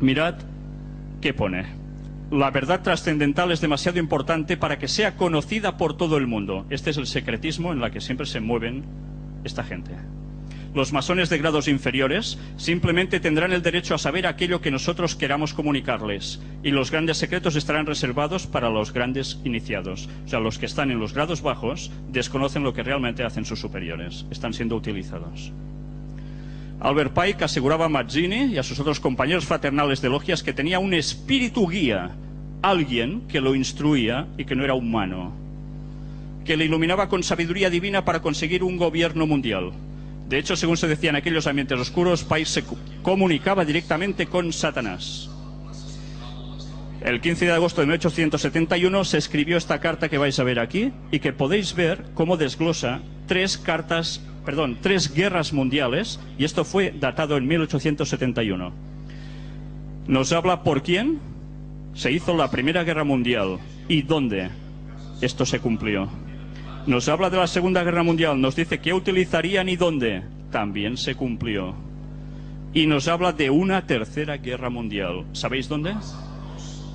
Mirad qué pone. La verdad trascendental es demasiado importante para que sea conocida por todo el mundo. Este es el secretismo en la que siempre se mueven esta gente. Los masones de grados inferiores simplemente tendrán el derecho a saber aquello que nosotros queramos comunicarles y los grandes secretos estarán reservados para los grandes iniciados. O sea, los que están en los grados bajos desconocen lo que realmente hacen sus superiores. Están siendo utilizados. Albert Pike aseguraba a Mazzini y a sus otros compañeros fraternales de logias que tenía un espíritu guía, alguien que lo instruía y que no era humano, que le iluminaba con sabiduría divina para conseguir un gobierno mundial. De hecho, según se decía en aquellos ambientes oscuros, Pike se comunicaba directamente con Satanás. El 15 de agosto de 1871 se escribió esta carta que vais a ver aquí y que podéis ver cómo desglosa tres cartas, perdón, tres guerras mundiales y esto fue datado en 1871. Nos habla por quién se hizo la Primera Guerra Mundial y dónde esto se cumplió. Nos habla de la Segunda Guerra Mundial, nos dice qué utilizarían y dónde también se cumplió. Y nos habla de una Tercera Guerra Mundial. ¿Sabéis dónde?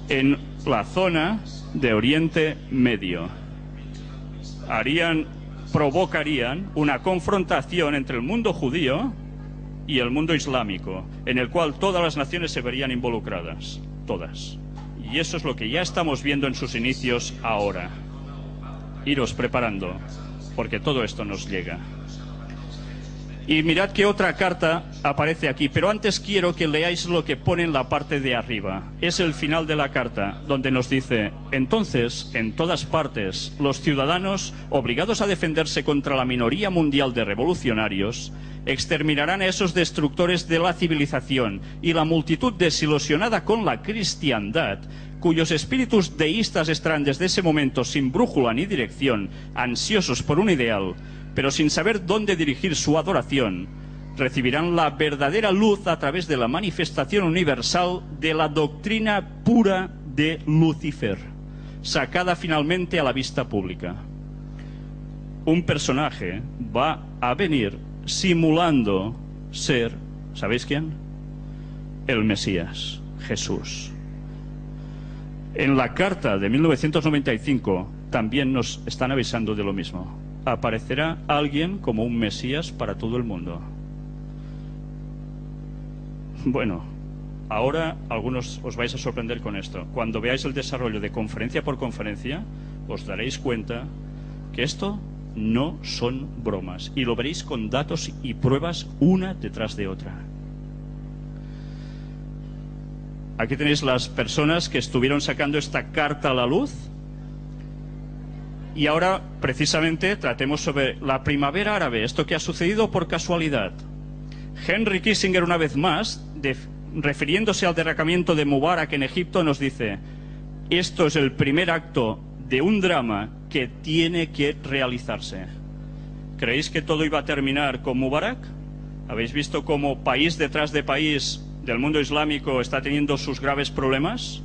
en la zona de Oriente Medio. Harían, provocarían una confrontación entre el mundo judío y el mundo islámico, en el cual todas las naciones se verían involucradas, todas. Y eso es lo que ya estamos viendo en sus inicios ahora. Iros preparando, porque todo esto nos llega. Y mirad qué otra carta aparece aquí, pero antes quiero que leáis lo que pone en la parte de arriba. Es el final de la carta, donde nos dice, entonces, en todas partes, los ciudadanos, obligados a defenderse contra la minoría mundial de revolucionarios, exterminarán a esos destructores de la civilización y la multitud desilusionada con la cristiandad, cuyos espíritus deístas estarán desde ese momento sin brújula ni dirección, ansiosos por un ideal, pero sin saber dónde dirigir su adoración, recibirán la verdadera luz a través de la manifestación universal de la doctrina pura de Lucifer, sacada finalmente a la vista pública. Un personaje va a venir simulando ser, ¿sabéis quién? El Mesías, Jesús. En la carta de 1995 también nos están avisando de lo mismo aparecerá alguien como un Mesías para todo el mundo. Bueno, ahora algunos os vais a sorprender con esto. Cuando veáis el desarrollo de conferencia por conferencia, os daréis cuenta que esto no son bromas y lo veréis con datos y pruebas una detrás de otra. Aquí tenéis las personas que estuvieron sacando esta carta a la luz y ahora, precisamente, tratemos sobre la primavera árabe, esto que ha sucedido por casualidad. Henry Kissinger, una vez más, refiriéndose al derracamiento de Mubarak en Egipto, nos dice, esto es el primer acto de un drama que tiene que realizarse. ¿Creéis que todo iba a terminar con Mubarak? ¿Habéis visto cómo país detrás de país del mundo islámico está teniendo sus graves problemas?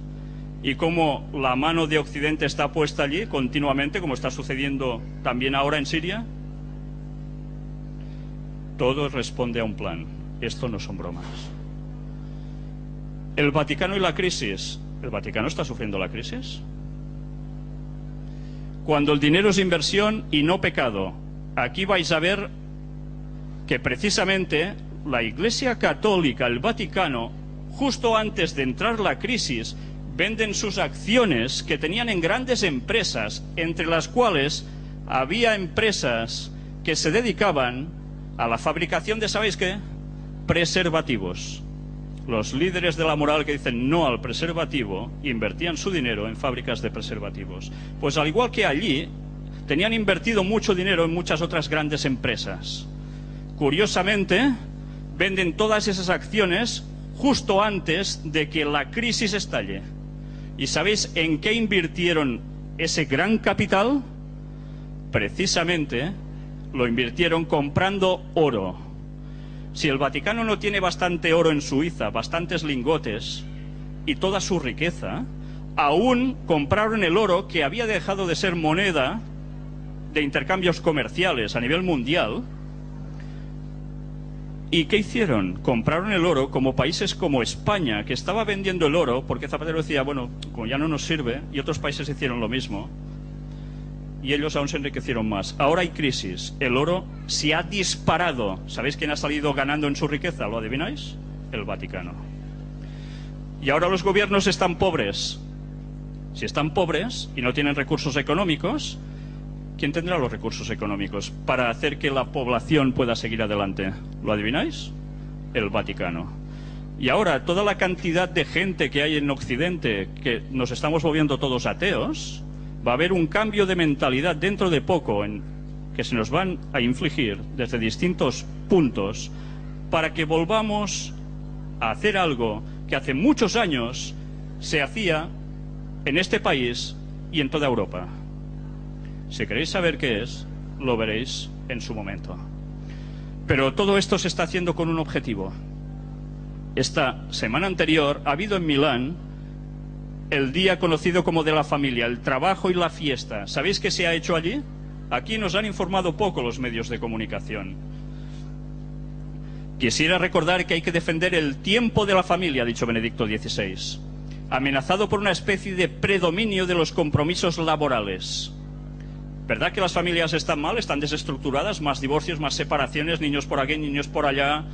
Y cómo la mano de Occidente está puesta allí continuamente, como está sucediendo también ahora en Siria? Todo responde a un plan. Esto no son bromas. El Vaticano y la crisis. ¿El Vaticano está sufriendo la crisis? Cuando el dinero es inversión y no pecado, aquí vais a ver que precisamente la Iglesia Católica, el Vaticano, justo antes de entrar la crisis, venden sus acciones que tenían en grandes empresas, entre las cuales había empresas que se dedicaban a la fabricación de, ¿sabéis qué? Preservativos. Los líderes de la moral que dicen no al preservativo invertían su dinero en fábricas de preservativos. Pues al igual que allí, tenían invertido mucho dinero en muchas otras grandes empresas. Curiosamente, venden todas esas acciones justo antes de que la crisis estalle. ¿Y sabéis en qué invirtieron ese gran capital? Precisamente lo invirtieron comprando oro. Si el Vaticano no tiene bastante oro en Suiza, bastantes lingotes y toda su riqueza, aún compraron el oro que había dejado de ser moneda de intercambios comerciales a nivel mundial ¿Y qué hicieron? Compraron el oro como países como España, que estaba vendiendo el oro porque Zapatero decía, bueno, como ya no nos sirve, y otros países hicieron lo mismo, y ellos aún se enriquecieron más. Ahora hay crisis, el oro se ha disparado. ¿Sabéis quién ha salido ganando en su riqueza? ¿Lo adivináis? El Vaticano. Y ahora los gobiernos están pobres. Si están pobres y no tienen recursos económicos, ¿quién tendrá los recursos económicos para hacer que la población pueda seguir adelante? ¿Lo adivináis? El Vaticano. Y ahora, toda la cantidad de gente que hay en Occidente, que nos estamos volviendo todos ateos, va a haber un cambio de mentalidad dentro de poco que se nos van a infligir desde distintos puntos para que volvamos a hacer algo que hace muchos años se hacía en este país y en toda Europa. Si queréis saber qué es, lo veréis en su momento. Pero todo esto se está haciendo con un objetivo. Esta semana anterior ha habido en Milán el día conocido como de la familia, el trabajo y la fiesta. ¿Sabéis qué se ha hecho allí? Aquí nos han informado poco los medios de comunicación. Quisiera recordar que hay que defender el tiempo de la familia, ha dicho Benedicto XVI, amenazado por una especie de predominio de los compromisos laborales. ¿Verdad que las familias están mal, están desestructuradas, más divorcios, más separaciones, niños por aquí, niños por allá,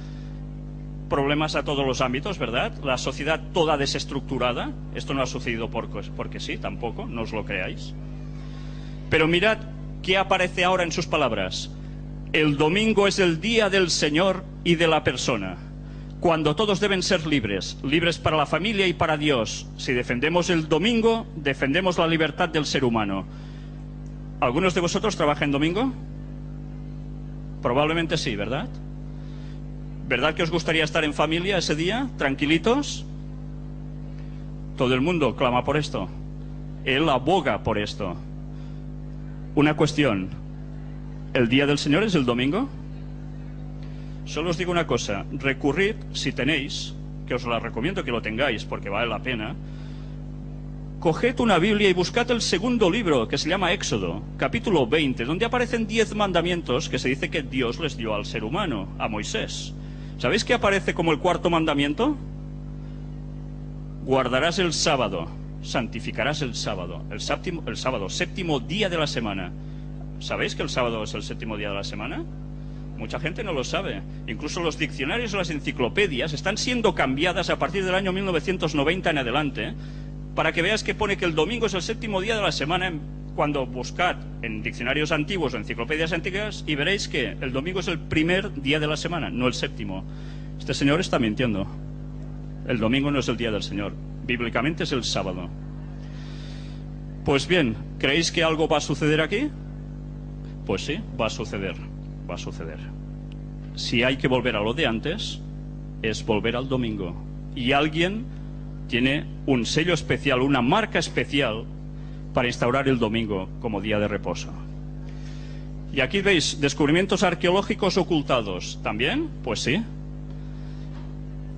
problemas a todos los ámbitos, ¿verdad? La sociedad toda desestructurada. Esto no ha sucedido porque sí, tampoco, no os lo creáis. Pero mirad qué aparece ahora en sus palabras. El domingo es el día del Señor y de la persona, cuando todos deben ser libres, libres para la familia y para Dios. Si defendemos el domingo, defendemos la libertad del ser humano. ¿Algunos de vosotros trabajan domingo? Probablemente sí, ¿verdad? ¿Verdad que os gustaría estar en familia ese día, tranquilitos? Todo el mundo clama por esto. Él aboga por esto. Una cuestión. ¿El día del Señor es el domingo? Solo os digo una cosa. Recurrid, si tenéis, que os la recomiendo que lo tengáis porque vale la pena, coged una Biblia y buscad el segundo libro, que se llama Éxodo, capítulo 20, donde aparecen diez mandamientos que se dice que Dios les dio al ser humano, a Moisés. ¿Sabéis qué aparece como el cuarto mandamiento? Guardarás el sábado, santificarás el sábado, el, séptimo, el sábado, séptimo día de la semana. ¿Sabéis que el sábado es el séptimo día de la semana? Mucha gente no lo sabe. Incluso los diccionarios o las enciclopedias están siendo cambiadas a partir del año 1990 en adelante para que veas que pone que el domingo es el séptimo día de la semana cuando buscad en diccionarios antiguos o enciclopedias antiguas y veréis que el domingo es el primer día de la semana, no el séptimo. Este señor está mintiendo. El domingo no es el día del Señor. Bíblicamente es el sábado. Pues bien, ¿creéis que algo va a suceder aquí? Pues sí, va a suceder. Va a suceder. Si hay que volver a lo de antes, es volver al domingo. Y alguien tiene un sello especial, una marca especial para instaurar el domingo como día de reposo. Y aquí veis descubrimientos arqueológicos ocultados. ¿También? Pues sí.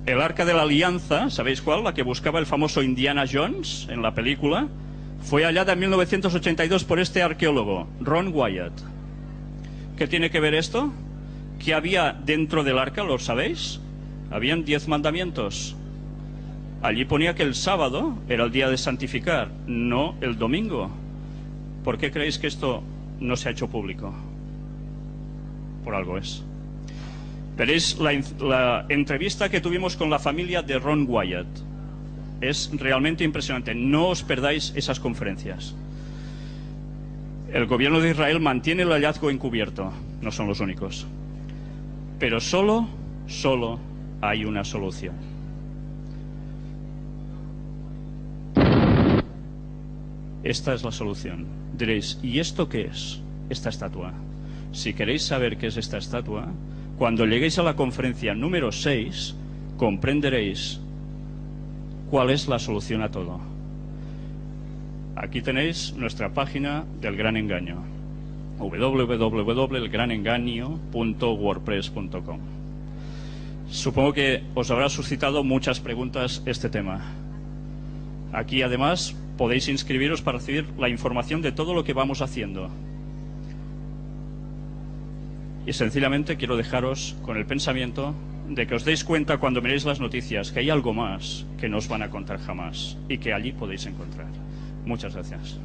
El arca de la alianza, ¿sabéis cuál? La que buscaba el famoso Indiana Jones en la película, fue hallada en 1982 por este arqueólogo, Ron Wyatt. ¿Qué tiene que ver esto? ¿Qué había dentro del arca? ¿Lo sabéis? Habían diez mandamientos. Allí ponía que el sábado era el día de santificar, no el domingo. ¿Por qué creéis que esto no se ha hecho público? Por algo es. Veréis la, la, entrevista que tuvimos con la familia de Ron Wyatt. Es realmente impresionante. No os perdáis esas conferencias. El gobierno de Israel mantiene el hallazgo encubierto. No son los únicos. Pero solo, solo hay una solución. Esta es la solución. Diréis, ¿y esto qué es? Esta estatua. Si queréis saber qué es esta estatua, cuando lleguéis a la conferencia número 6, comprenderéis cuál es la solución a todo. Aquí tenéis nuestra página del gran engaño www.elgranengaño.wordpress.com Supongo que os habrá suscitado muchas preguntas este tema. Aquí además podéis inscribiros para recibir la información de todo lo que vamos haciendo. Y sencillamente quiero dejaros con el pensamiento de que os deis cuenta cuando miréis las noticias que hay algo más que no os van a contar jamás y que allí podéis encontrar. Muchas gracias.